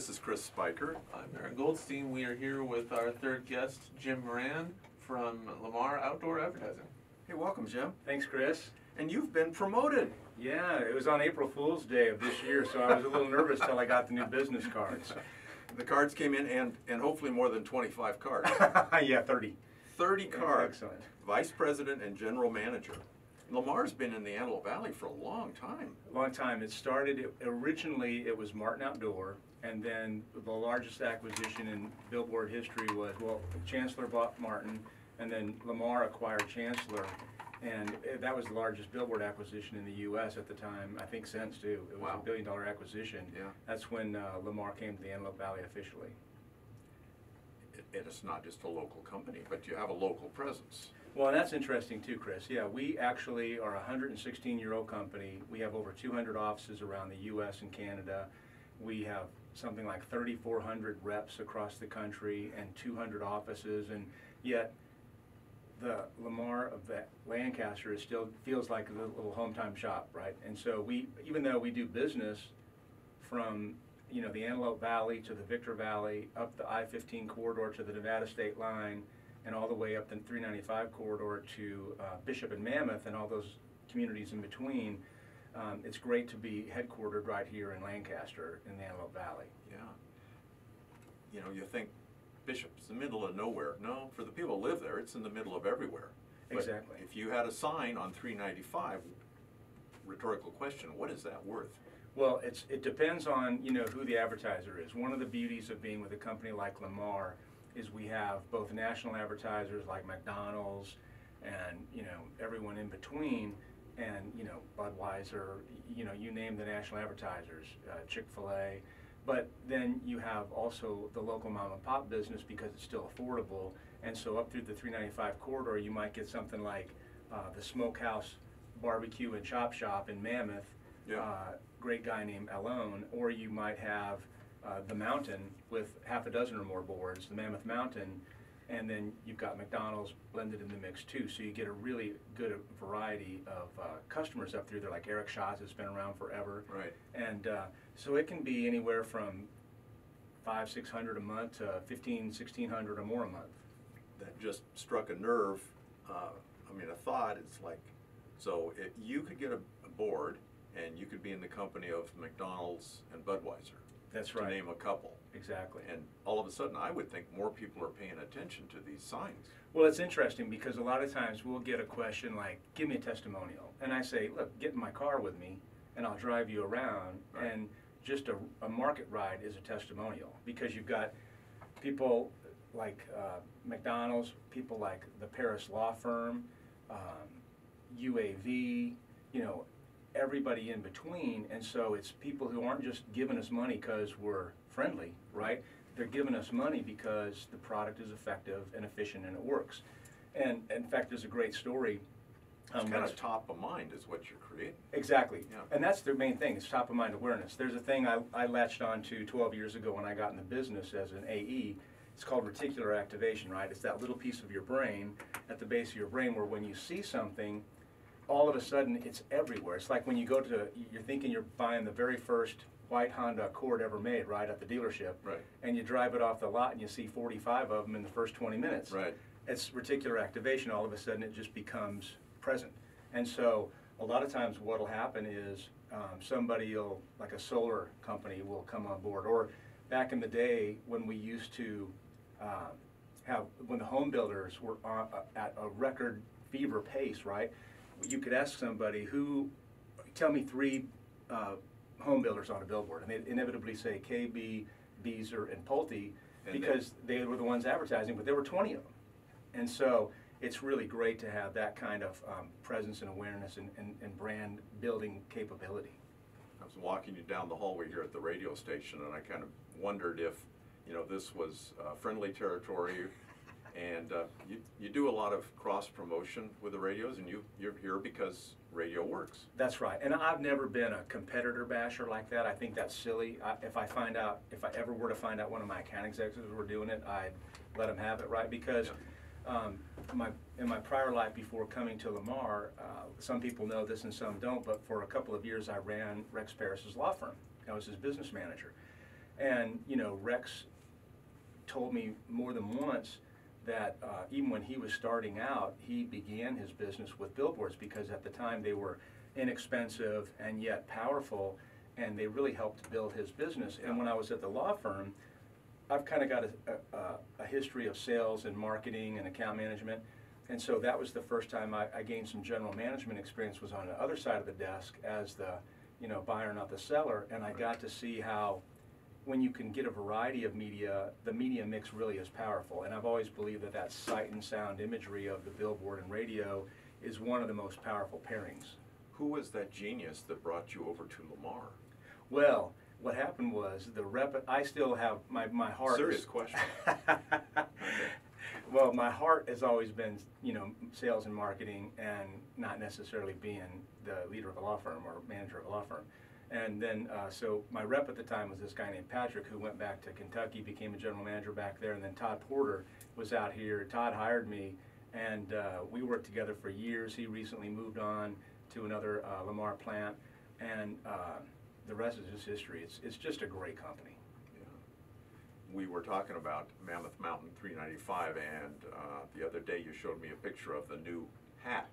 This is Chris Spicher. I'm Aaron Goldstein. We are here with our third guest, Jim Moran from Lamar Outdoor Advertising. Hey, welcome, Jim. Thanks, Chris. And you've been promoted. Yeah, it was on April Fool's Day of this year, so I was a little nervous till I got the new business cards. The cards came in, and, and hopefully more than 25 cards. yeah, 30. 30 cards. Excellent. Vice President and General Manager. Lamar's been in the Antelope Valley for a long time. A Long time. It started, it, originally it was Martin Outdoor, and then the largest acquisition in billboard history was, well, Chancellor bought Martin, and then Lamar acquired Chancellor, and eh, that was the largest billboard acquisition in the U.S. at the time, I think since too. It was Wow. a billion dollar acquisition. Yeah. That's when uh, Lamar came to the Antelope Valley officially. It, and it's not just a local company, but you have a local presence. Well, and that's interesting too, Chris. Yeah, we actually are a 116-year-old company. We have over 200 offices around the U.S. and Canada. We have something like 3,400 reps across the country and 200 offices, and yet the Lamar of Lancaster is still feels like a little hometown shop, right? And so we, even though we do business from you know the Antelope Valley to the Victor Valley, up the I-15 corridor to the Nevada state line, and all the way up the 395 corridor to uh, Bishop and Mammoth, and all those communities in between. Um, it's great to be headquartered right here in Lancaster in the Antelope Valley. Yeah. You know, you think Bishop's the middle of nowhere. No, for the people who live there, it's in the middle of everywhere. But Exactly. If you had a sign on 395, rhetorical question, what is that worth? Well, it's, it depends on, you know, who the advertiser is. One of the beauties of being with a company like Lamar is we have both national advertisers like McDonald's and, you know, everyone in between, and, you know, Budweiser, you know, you name the national advertisers, uh, Chick-fil-A. But then you have also the local mom and pop business because it's still affordable. And so up through the 395 corridor, you might get something like uh, the Smokehouse Barbecue and Chop Shop in Mammoth, Yeah. uh, great guy named Alone, or you might have uh, the Mountain with half a dozen or more boards, the Mammoth Mountain, and then you've got McDonald's blended in the mix too. So you get a really good variety of uh, customers up through there, like Eric Shaw's has been around forever, Right. and uh, so it can be anywhere from five, six hundred a month to fifteen, sixteen hundred or more a month. That just struck a nerve. Uh, I mean, a thought. It's like, so if you could get a, a board, and you could be in the company of McDonald's and Budweiser. That's right. to name a couple. Exactly. And all of a sudden, I would think more people are paying attention to these signs. Well, it's interesting because a lot of times we'll get a question like, give me a testimonial. And I say, look, get in my car with me and I'll drive you around. Right. And just a, a market ride is a testimonial because you've got people like uh, McDonald's, people like the Paris Law Firm, um, UAV, you know, everybody in between. And so it's people who aren't just giving us money because we're friendly, right? They're giving us money because the product is effective and efficient and it works. And in fact, there's a great story. It's um, kind of top of mind is what you're creating. Exactly. Yeah. And that's the main thing, it's top of mind awareness. There's a thing I, I latched on to 12 years ago when I got in the business as an AE. It's called reticular activation, right? It's that little piece of your brain at the base of your brain where when you see something, all of a sudden it's everywhere. It's like when you go to, you're thinking you're buying the very first white Honda Accord ever made, right, at the dealership. Right. And you drive it off the lot and you see 45 of them in the first 20 minutes Right. it's reticular activation, all of a sudden it just becomes present. And so a lot of times what'll happen is um, somebody will, like a solar company will come on board. Or back in the day when we used to um, have, when the home builders were on, uh, at a record fever pace, right? You could ask somebody who, tell me three uh, home builders on a billboard, and they'd inevitably say KB, Beazer, and Pulte, And they- because they were the ones advertising, but there were 20 of them. And so it's really great to have that kind of um, presence and awareness and, and, and brand building capability. I was walking you down the hallway here at the radio station, and I kind of wondered if, you know, this was uh, friendly territory. And uh, you, you do a lot of cross promotion with the radios, and you, you're here because radio works. That's right. And I've never been a competitor basher like that. I think that's silly. I, if I find out, if I ever were to find out one of my account executives were doing it, I'd let them have it, right? Because um, my, in my prior life before coming to Lamar, uh, some people know this and some don't, but for a couple of years I ran Rex Paris's law firm. I was his business manager. And, you know, Rex told me more than once that uh, even when he was starting out, he began his business with billboards because at the time they were inexpensive and yet powerful, and they really helped build his business. And when I was at the law firm, I've kind of got a, a, a history of sales and marketing and account management. And so that was the first time I, I gained some general management experience was on the other side of the desk as the, you know, buyer, not the seller. And I got to see how when you can get a variety of media, the media mix really is powerful. And I've always believed that that sight and sound imagery of the billboard and radio is one of the most powerful pairings. Who was that genius that brought you over to Lamar? Well, what happened was the rep, I still have, my, my heart. Serious is- question. Well, my heart has always been, you know, sales and marketing and not necessarily being the leader of a law firm or manager of a law firm. And then, uh, so my rep at the time was this guy named Patrick who went back to Kentucky, became a general manager back there, and then Todd Porter was out here. Todd hired me, and uh, we worked together for years. He recently moved on to another uh, Lamar plant, and uh, the rest is just history. It's, it's just a great company. Yeah. We were talking about Mammoth Mountain 395, and uh, the other day you showed me a picture of the new hat,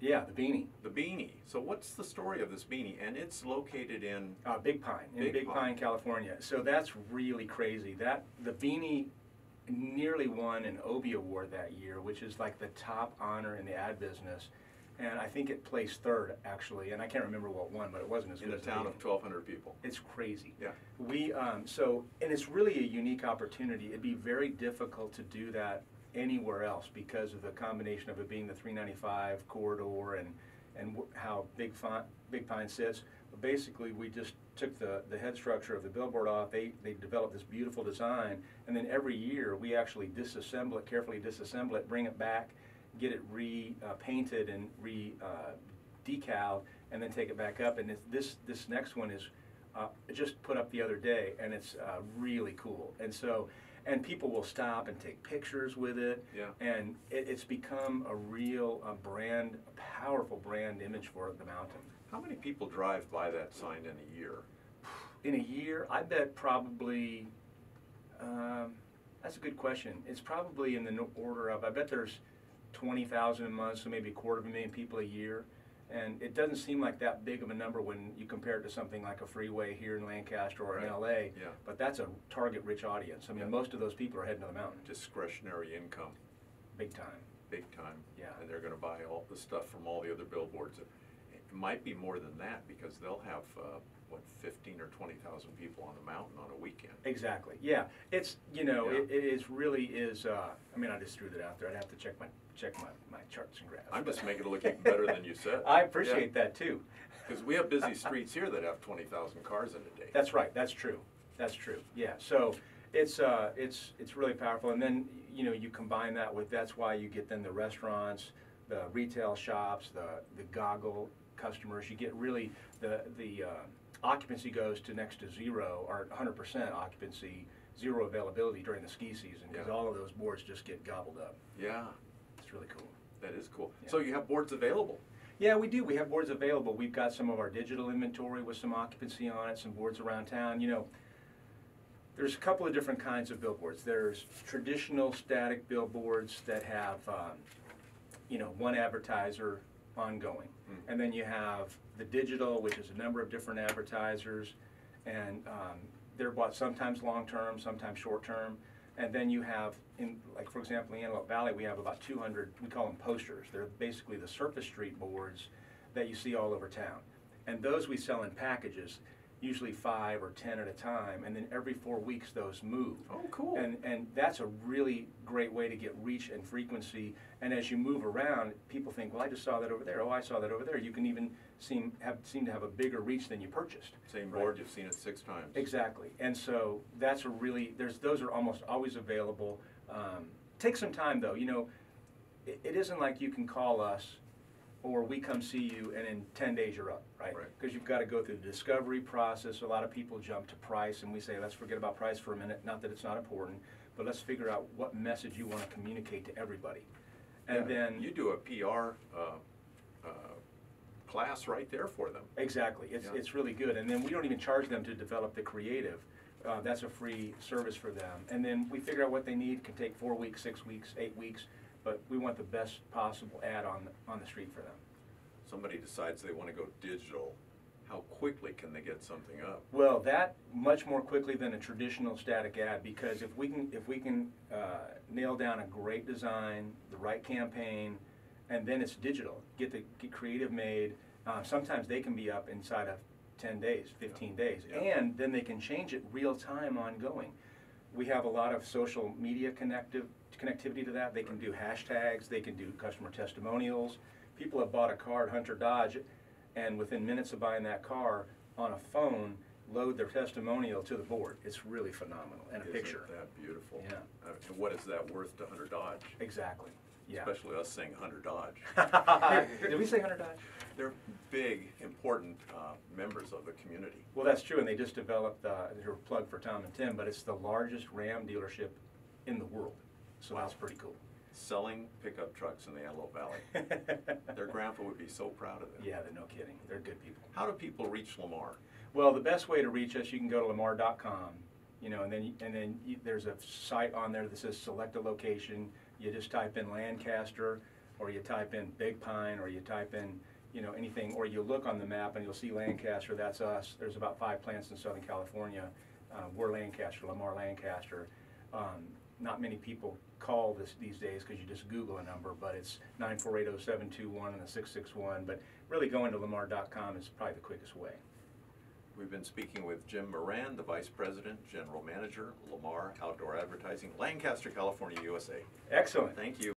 Yeah, the beanie. the beanie. So what's the story of this beanie? And it's located in, Uh, Big Pine, in Big Big, Pine. Pine. California. So that's really crazy. That the beanie nearly won an Obie Award that year, which is like the top honor in the ad business. And I think it placed third actually, and I can't remember what won, but it wasn't as in good a as town of 1,200 people. It's crazy. Yeah. We um, so and it's really a unique opportunity. It'd be very difficult to do that anywhere else because of the combination of it being the 395 corridor and and how Big Pine, Big Pine sits. But basically, we just took the, the head structure of the billboard off. They they developed this beautiful design, and then every year we actually disassemble it, carefully disassemble it, bring it back, get it repainted and re uh, decaled, and then take it back up. And this this next one is uh, just put up the other day, and it's uh, really cool. And so, and people will stop and take pictures with it. Yeah. And it, it's become a real uh, brand, a powerful brand image for the mountain. How many people drive by that sign in a year? In a year, I bet probably. Um, that's a good question. It's probably in the order of. I bet there's twenty thousand a month, so maybe a quarter of a million people a year. And it doesn't seem like that big of a number when you compare it to something like a freeway here in Lancaster or in Right. LA. Yeah. But that's a target-rich audience. I mean, Yeah. most of those people are heading to the mountain, Discretionary income, big time. big time. Yeah. And they're gonna buy all the stuff from all the other billboards. It it might be more than that, because they'll have, uh, what, fifteen or twenty thousand people on the mountain on a weekend. Exactly. Yeah. It's you know Yeah. it, it is really is. Uh, I mean, I just threw that out there. I'd have to check my check my, my charts and graphs. I'm just making it look even better than you said. I appreciate that too. Because we have busy streets here that have twenty thousand cars in a day. That's right. That's true. That's true. Yeah. So it's uh, it's it's really powerful. And then you know you combine that with that's why you get then the restaurants, the retail shops, the the goggle customers. You get really the the uh, occupancy goes to next to zero or 100% occupancy, zero availability during the ski season because Yeah. all of those boards just get gobbled up. Yeah, It's really cool. that is cool. Yeah. So you have boards available? Yeah, we do. We have boards available. We've got some of our digital inventory with some occupancy on it, some boards around town. You know, there's a couple of different kinds of billboards. There's traditional static billboards that have, um, you know, one advertiser ongoing. Hmm. And then you have the digital, which is a number of different advertisers. And um, they're bought sometimes long-term, sometimes short-term. And then you have, in, like, for example, in Antelope Valley, we have about 200, we call them posters. They're basically the surface street boards that you see all over town. And those we sell in packages, usually five or 10 at a time. And then every four weeks, those move. Oh, cool. And, and that's a really great way to get reach and frequency. And as you move around, people think, well, I just saw that over there. Oh, I saw that over there. You can even seem, have, seem to have a bigger reach than you purchased. Same Right. board, you've seen it six times. Exactly. And so that's a really, there's, those are almost always available. Um, take some time though, you know, it, it isn't like you can call us or we come see you and in ten days you're up, right? Right. Because you've got to go through the discovery process. A lot of people jump to price and we say, let's forget about price for a minute. Not that it's not important, but let's figure out what message you want to communicate to everybody. And Yeah, then. You do a PR, uh, uh, class right there for them. Exactly. It's, Yeah. it's really good. And then we don't even charge them to develop the creative. uh, that's a free service for them. And then we figure out what they need, can take four weeks, six weeks, eight weeks, but we want the best possible ad on, on the street for them. Somebody decides they wanna go digital, how quickly can they get something up? Well, that much more quickly than a traditional static ad, because if we can, if we can uh, nail down a great design, the right campaign, and then it's digital, get the, get creative made, uh, sometimes they can be up inside of ten days, fifteen days, Yeah. and then they can change it real time ongoing. We have a lot of social media connective, connectivity to that, they can do hashtags, they can do customer testimonials. People have bought a car at Hunter Dodge, and within minutes of buying that car, on a phone, load their testimonial to the board. It's really phenomenal, and a Isn't picture. that beautiful? Yeah. Uh, And what is that worth to Hunter Dodge? Exactly, yeah. Especially us saying Hunter Dodge. Did we say Hunter Dodge? They're big, important uh, members of the community. Well, that's true, and they just developed, uh, they're a plug for Tom and Tim, but it's the largest Ram dealership in the world, so that's pretty cool. Selling pickup trucks in the Antelope Valley. Their grandpa would be so proud of them. Yeah, they're no kidding, they're good people. How do people reach Lamar? Well, the best way to reach us, you can go to lamar.com, you know, and then, and then you- there's a site on there that says select a location. You just type in Lancaster, or you type in Big Pine, or you type in, you know, anything, or you look on the map and you'll see Lancaster, that's us. There's about five plants in Southern California. Uh, we're Lancaster, Lamar Lancaster. Um, not many people call this these days because you just Google a number, but it's 9480721 and the 661. But really going to lamar.com is probably the quickest way. We've been speaking with Jim Moran, the Vice President, General Manager, Lamar Outdoor Advertising, Lancaster, California, USA. Excellent. Thank you.